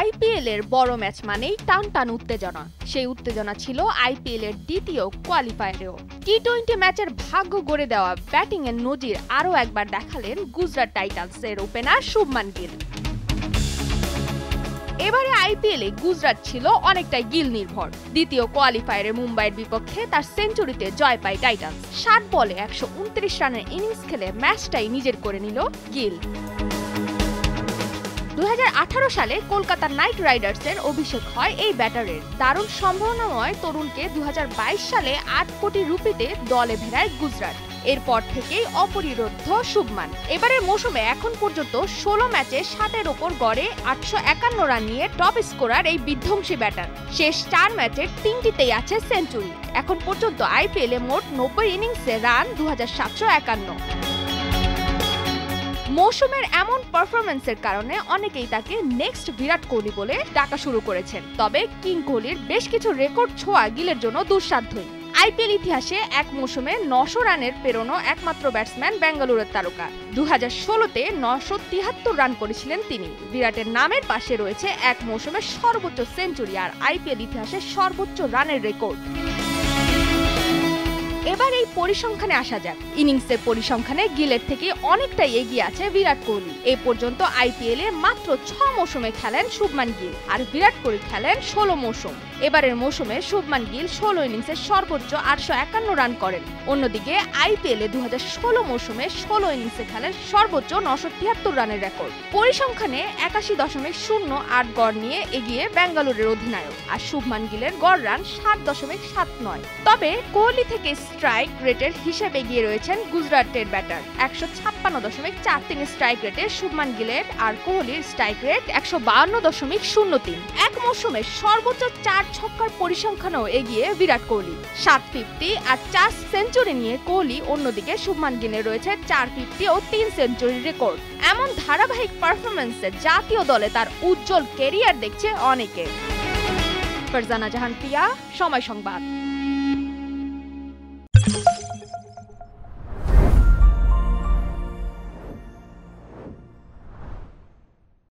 IPL এর বড় match মানেই টান টান উত্তেজনা। সেই উত্তেজনা ছিল আইপিএল এর দ্বিতীয় কোয়ালিফায়ারেও। টি টোয়েন্টি ম্যাচের ভাগ্য গড়ে দেওয়া ব্যাটিং এর নজির আরও একবার দেখালেন গুজরাট টাইটান্স এর ওপেনার শুভমান গিল। এবারে আইপিএলে গুজরাট ছিল অনেকটাই গিল নির্ভর দ্বিতীয় কোয়ালিফায়ারে মুম্বাইয়ের বিপক্ষে তার সেঞ্চুরিতে জয় পায় টাইটান্স। ষাট বলে একশো উনত্রিশ রানের ইনিংস খেলে ম্যাচটাই নিজের করে নিল গিল। দুই হাজার আঠারো সালে কলকাতা নাইট রাইডার্সের অভিষেক হয় এই ব্যাটারের। দারুণ সম্ভাবনাময় তরুণকে দু হাজার বাইশ সালে আট কোটি রুপিতে দলে ভেড়ায় গুজরাট। এরপর থেকেই অপরিরোধ শুভমান। এবারের মৌসুমে এখন পর্যন্ত ষোলো ম্যাচে সাতের ওপর গড়ে আটশো একান্ন রান নিয়ে টপ স্কোরার এই বিধ্বংসী ব্যাটার। শেষ চার ম্যাচের তিনটিতেই আছে সেঞ্চুরি। এখন পর্যন্ত আইপিএলে মোট নব্বই ইনিংসে রান দু সাতশো একান্ন। মৌসুমের এমন পারফরমেন্সের কারণে অনেকেই তাকে নেক্সট বিরাট কোহলি বলে ডাকা শুরু করেছেন। তবে কিং কোহলির বেশ কিছু রেকর্ড ছোঁয়া গিলের জন্য দুঃসাধ্যই। আইপিএল ইতিহাসে এক মৌসুমে নশো রানের পেরোনো একমাত্র ব্যাটসম্যান বেঙ্গালুরুর তারকা। দু হাজার ষোলোতে নশো তিয়াত্তর রান করেছিলেন তিনি। বিরাটের নামের পাশে রয়েছে এক মৌসুমে সর্বোচ্চ সেঞ্চুরি আর আইপিএল ইতিহাসে সর্বোচ্চ রানের রেকর্ড এবার এই পরিসংখ্যানে আসা যাক। ইনিংসের পরিসংখ্যানে গিলের থেকে অনেকটাই এগিয়ে আছে বিরাট কোহলি। এ পর্যন্ত আইপিএল মাত্র ছ মৌসুমে খেলেন শুভমান গিল আর বিরাট কোহলি খেলেন ষোলো মৌসুম। এবারের মৌসুমে শুভমান গিল ষোলো ইনিংসে সর্বোচ্চ আটশো একান্ন রান করেন। অন্যদিকে আইপিএল দু হাজার ষোলো মৌসুমে ষোলো ইনিংসে খেলেন সর্বোচ্চ নশো তিয়াত্তর রানের রেকর্ড। পরিসংখ্যানে একাশি দশমিক শূন্য আট গড় নিয়ে এগিয়ে বেঙ্গালুরের অধিনায়ক। আর শুভমান গিলের গড় রান সাত দশমিক সাত নয়। তবে কোহলি থেকে স্ট্রাইক রেটের হিসেবে এগিয়ে রয়েছেন গুজরাটের ব্যাটার। একশো ছাপ্পান্ন দশমিক চার তিন স্ট্রাইক রেটে শুভমান গিলের আর কোহলির স্ট্রাইক রেট একশো বাহান্ন দশমিক শূন্য তিন। এক মৌসুমে সর্বোচ্চ চার ছক্কার পরিসংখ্যানও এগিয়ে বিরাট কোহলি। সাত ফিফটি আর চার সেঞ্চুরি নিয়ে কোহলি অন্যদিকে শুভমান গিলের রয়েছে চার ফিফটি ও তিন সেঞ্চুরি রেকর্ড। এমন ধারাবাহিক পারফরমেন্সে জাতীয় দলে তার উজ্জ্বল কেরিয়ার দেখছে অনেকে। ফারজানা জাহান প্রিয়া, সময় সংবাদ।